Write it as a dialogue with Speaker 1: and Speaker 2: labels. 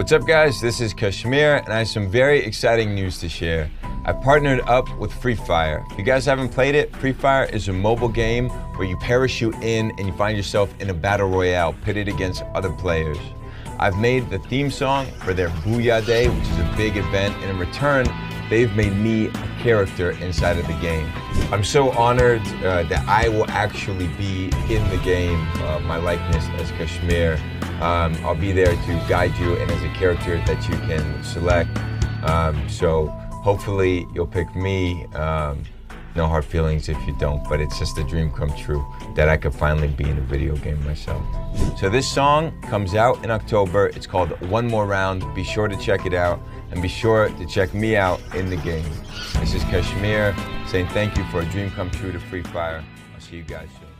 Speaker 1: What's up, guys? This is KSHMR, and I have some very exciting news to share. I partnered up with Free Fire. If you guys haven't played it, Free Fire is a mobile game where you parachute in and you find yourself in a battle royale pitted against other players. I've made the theme song for their Booyah Day, which is a big event, and in return, they've made me a character inside of the game. I'm so honored uh, that I will actually be in the game, uh, my likeness as KSHMR. Um, I'll be there to guide you and as a character that you can select. Um, so hopefully you'll pick me. Um, no hard feelings if you don't, but it's just a dream come true that I could finally be in a video game myself. So this song comes out in October. It's called One More Round. Be sure to check it out and be sure to check me out in the game. This is KSHMR saying thank you for a dream come true to Free Fire. I'll see you guys soon.